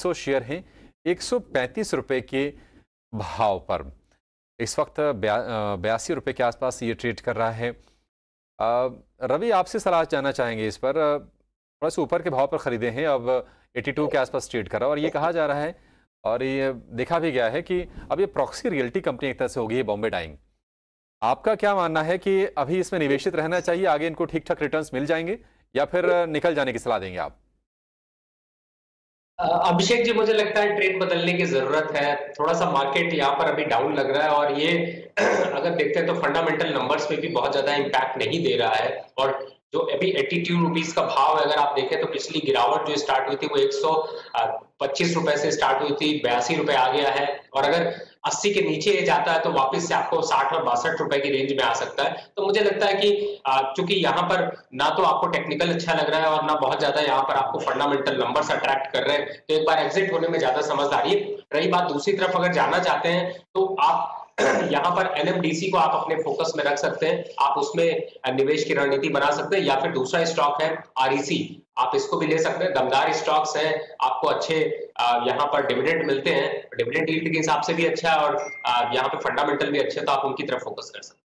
सौ शेयर हैं, एक सौ पैंतीस के भाव पर। इस वक्त बयासी रुपये के आसपास ये ट्रेड कर रहा है। रवि, आपसे सलाह जानना चाहेंगे इस पर। थोड़ा सा ऊपर के भाव पर ख़रीदे हैं, अब 82 के आसपास ट्रेड कर रहा है और ये कहा जा रहा है और ये देखा भी गया है कि अब ये प्रॉक्सी रियल्टी कंपनी एक तरह से होगी बॉम्बे डाइंग। आपका क्या मानना है कि अभी इसमें निवेशित रहना चाहिए, आगे इनको ठीक ठाक रिटर्न्स मिल जाएँगे या फिर निकल जाने की सलाह देंगे आप? अभिषेक जी, मुझे लगता है ट्रेड बदलने की ज़रूरत है। थोड़ा सा मार्केट यहाँ पर अभी डाउन लग रहा है और ये अगर देखते हैं तो फंडामेंटल नंबर्स पे भी बहुत ज़्यादा इम्पैक्ट नहीं दे रहा है और जो अभी एट्टी टू रुपीज़ का भाव अगर आप देखें तो पिछली गिरावट जो स्टार्ट हुई थी, वो एक पच्चीस रुपए से स्टार्ट हुई थी, बयासी रुपए आ गया है। और अगर 80 के नीचे जाता है तो वापस से आपको 60 और बासठ रुपए की रेंज में आ सकता है। तो मुझे लगता है कि चूँकि यहाँ पर ना तो आपको टेक्निकल अच्छा लग रहा है और ना बहुत ज़्यादा यहाँ पर आपको फंडामेंटल नंबर्स अट्रैक्ट कर रहे हैं। तो एक बार एग्जिट होने में ज़्यादा समझदारी रही बात। दूसरी तरफ़ अगर जाना चाहते हैं तो आप यहाँ पर एनएमडीसी को आप अपने फोकस में रख सकते हैं। आप उसमें निवेश की रणनीति बना सकते हैं या फिर दूसरा स्टॉक है आरईसी आप इसको भी ले सकते हैं। दमदार स्टॉक्स हैं। आपको अच्छे यहाँ पर डिविडेंड मिलते हैं। डिविडेंड यील्ड के हिसाब से भी अच्छा है और यहाँ पे फंडामेंटल भी अच्छे तो आप उनकी तरफ़ फोकस कर सकते हैं।